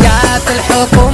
جات الحكومة